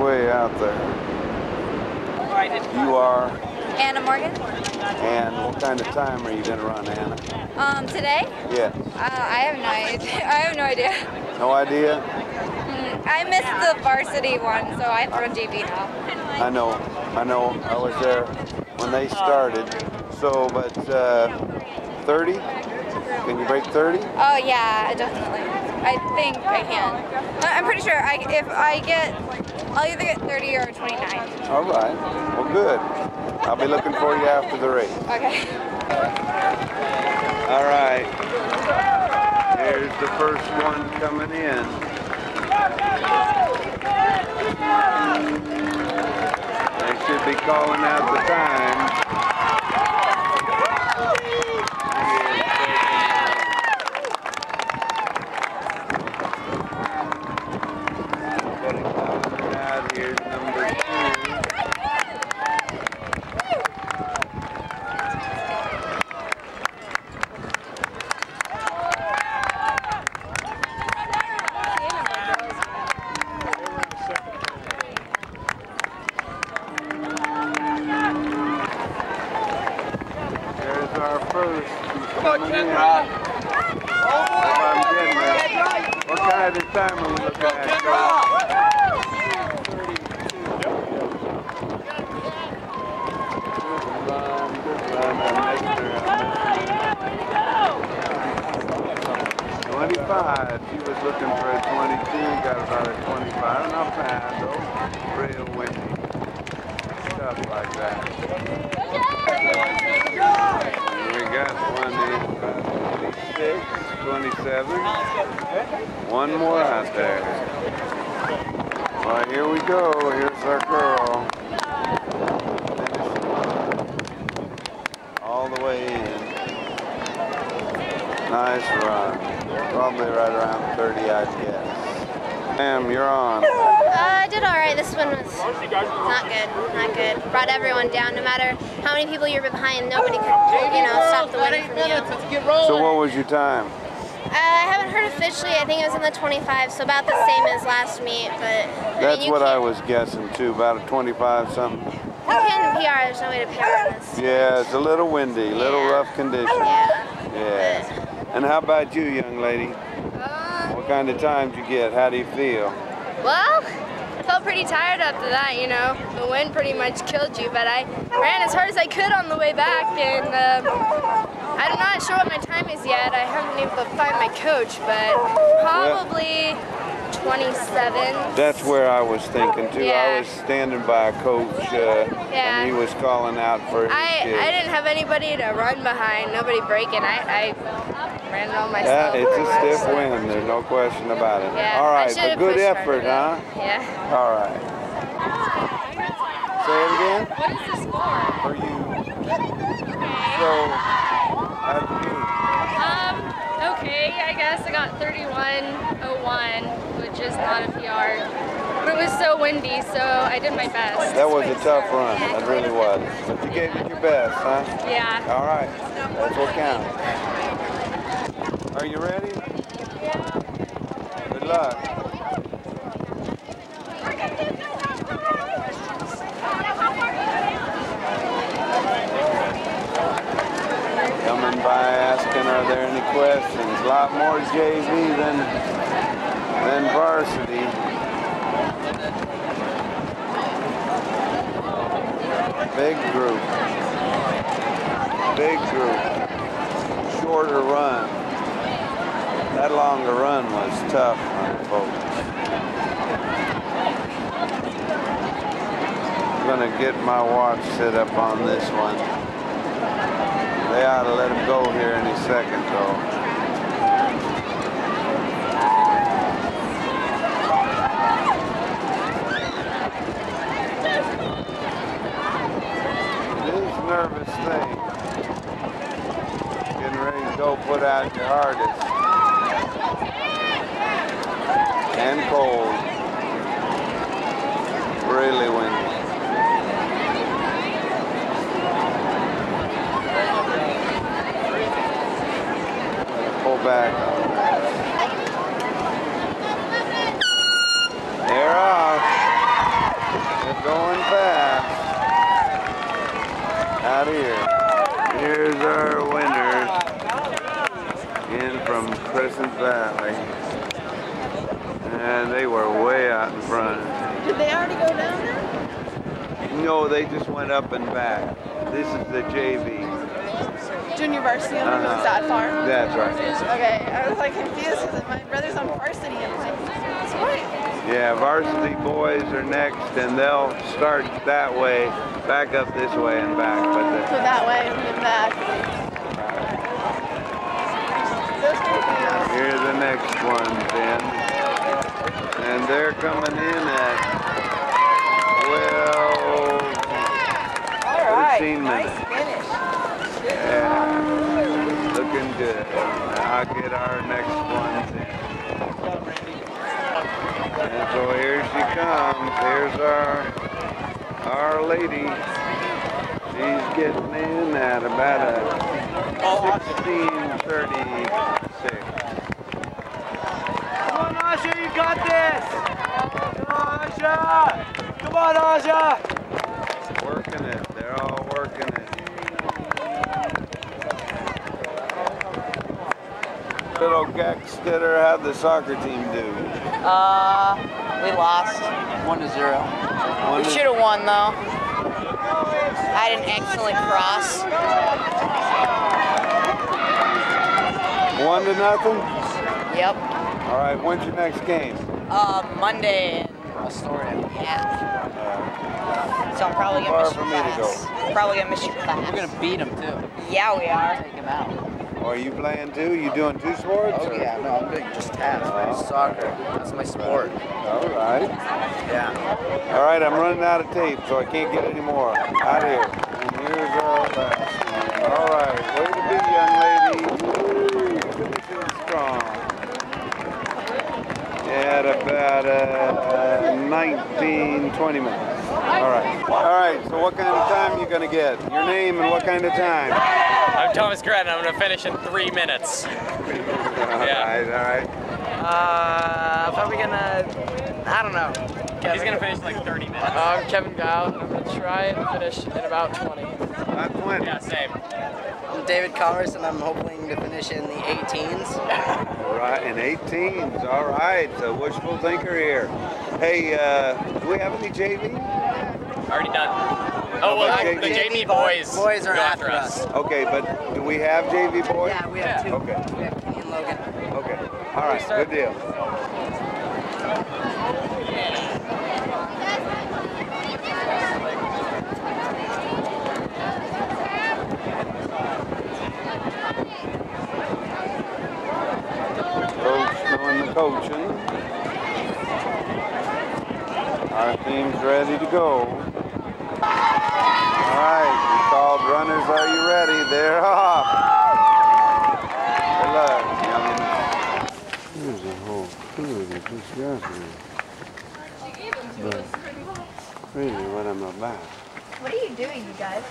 Way out there. You are, Anna Morgan. and what kind of time are you going to run, Anna? Um, today? Yes. Uh, I have no idea. I have no idea. No idea? Mm, I missed the varsity one, so I throw GB now. I know. I know. I was there when they started. So, but uh, 30? Can you break 30? Oh yeah, definitely. I think I can. I'm pretty sure. I, if I get, I'll either get 30 or 29. All right. Well, good. I'll be looking for you after the race. Okay. All right. There's the first one coming in. They should be calling out the time. Out here's number two. There's our first. Come on, Ken Rock. If I'm getting it. What kind of time are we looking at? Joe? Good run, good run. I missed her. I missed her. 25. She was looking for a 22. Got about a 25. Not bad though. Real windy. Stuff like that. We got one in about 26, 27. One more out there. Well, here we go. Here's our girl. All the way in. Nice run. Probably right around 30, I'd guess. Ma'am, you're on. Uh, I did all right. This one was not good. Not good. Brought everyone down. No matter how many people you're behind, nobody could, you know, stop the win from you. So what was your time? Uh, I haven't heard officially. I think it was in the 25, so about the same as last meet. But I That's mean, what I can't- was guessing too, about a 25 something. You can PR. There's no way to PR on this. Yeah, it's a little windy, little Yeah. rough conditions. Yeah. Yeah. And how about you, young lady? Uh, What kind of time did you get? How do you feel? well, I felt pretty tired after that, you know. The wind pretty much killed you, but I ran as hard as I could on the way back, and um, I'm not sure what my time is yet. I haven't been able to find my coach, but probably 27. That's where I was thinking too. I was standing by a coach, uh, Yeah. and he was calling out for his I, kid. I didn't have anybody to run behind, nobody breaking. I, I ran it all Yeah, it's a stiff so- wind. There's no question about it. Yeah, All I but good effort, harder, huh? Yeah. All right. Say it again. What is the score? For you. So, how did you? Um, okay, I guess I got 31.01, which is not a PR. But it was so windy, so I did my best. That was a tough run. That really was. But you gave it your best, huh? Yeah. All right. That's what counts. Are you ready? Yeah. Good luck. Coming by asking, are there any questions? A lot more JV than, than varsity. Big group. Big group. Shorter run. That longer run was tough on folks. I'm gonna get my watch set up on this one. They ought to let him go here any second though. Nervous thing. Getting ready to go put out your hardest and cold. Really windy. Pull back. They're off. They're going fast. Out of here. Here's our winner. in from Crescent Valley. And they were way out in front. Did they already go down there? No, they just went up and back. This is the JV. Junior varsity only Uh-huh. goes that far. That's right. Okay, I was like confused because my brother's on varsity and I'm like, right. Yeah, varsity boys are next, and they'll start that way, back up this way and back. But So that way and then back. Confused. the next ones in, and they're coming in at 12, All right. 13 minutes. finish. Yeah, looking good. I'll get our next ones in. And so here she comes. Here's our our lady. She's getting in at about a 1636. Come on, Aja, you got this! Come on, Aja! Come on, Aja! Working it. They're all working it. Little Gackstetter, how'd the soccer team do? Uh, we lost. One to zero. One We should have won though. I had an excellent cross. One to nothing? Yep. All right, when's your next game? Uh, Monday. in- Astoria. Yeah. Uh, So I'm probably gonna Far miss for your me to class. Probably gonna miss your class. We're gonna beat them too. Yeah, we are. Take them out. are you playing too? You doing two sports? Oh or- yeah, no, I'm doing just taps. Oh. Soccer. That's my sport. All right. Yeah. All right, I'm running out of tape, so I can't get any more. Out of here. And here's our last. All right, way to be, young lady. Finishing strong. At about uh, 19, 20 minutes. All right. All right, so what kind of time you going to get? Your name and what kind of time? I'm Thomas Grattan. I'm going to finish in three minutes. All Yeah. right, all right. Uh, probably gonna, I don't know. He's going to finish in like 30 minutes. Uh, I'm Kevin Gile, and I'm gonna try and finish in about 20. About 20. Yeah, same. I'm David Collars, and I'm hoping to finish in the 18s. All right, and 18s. All right, so wishful thinker here. Hey, uh, do we have any JV? Already done. Oh, well, Okay. the JV JV boys, boys are go after us. Okay, but do we have JV boys? Yeah, we have two. Okay, We have Kenny and Logan. okay. All right, good deal. Coach doing the coaching. Our team's ready to go. All right, we called runners. Are you ready? They're off. Good luck, youngins. There's a whole crew that just got here. But really what I'm about. What are you doing, you guys?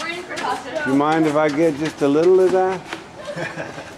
We're in for pasta. You mind if I get just a little of that?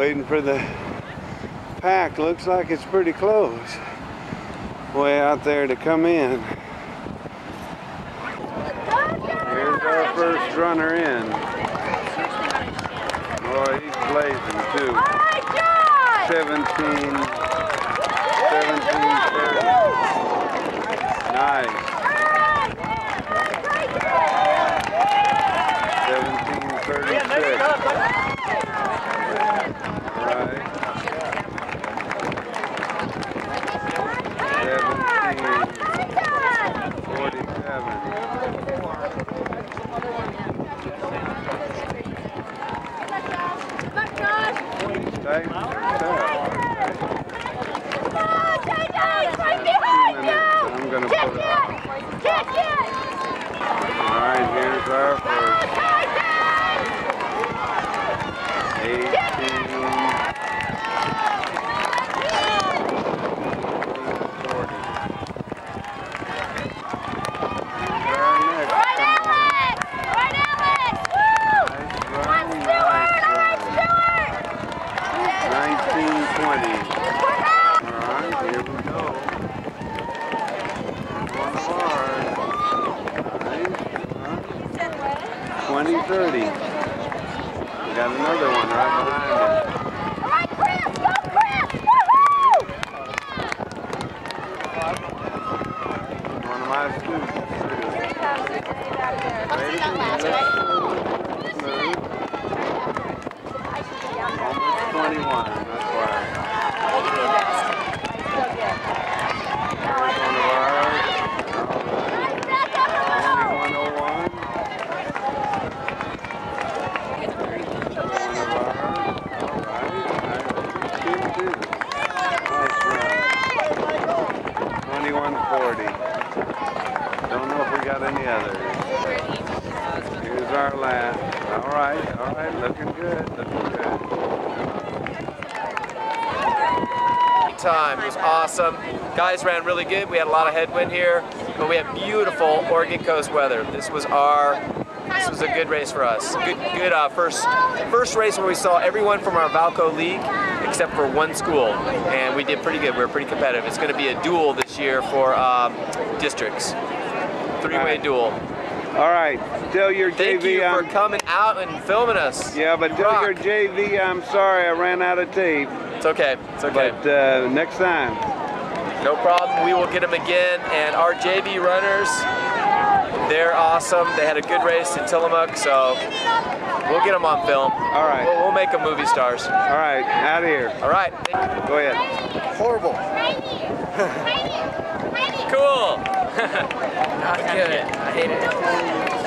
waiting for the pack. Looks like it's pretty close. Way out there to come in. Here's our first runner in. Boy, he's blazing too. 17, 17, 30. Nice. 21. I'm not Here's our last. All right, all right, looking good, looking good. Time. It was awesome. Guys ran really good. We had a lot of headwind here, but we had beautiful Oregon coast weather. This was our this was a good race for us. Good good uh, first first race where we saw everyone from our Valco league except for one school, and we did pretty good. We were pretty competitive. It's going to be a duel this year for um, districts, three-way duel. All right, tell your Thank JV you for I'm coming out and filming us. yeah, but tell Rock. your JV I'm sorry I ran out of tape. It's okay. It's okay. But uh, next time. No problem. We will get them again. And our JV runners, they're awesome. They had a good race in Tillamook, so we'll get them on film. All right. We'll, we'll make them movie stars. All right, out of here. All right. Go ahead. Horrible. Cool. Not good. I hate it.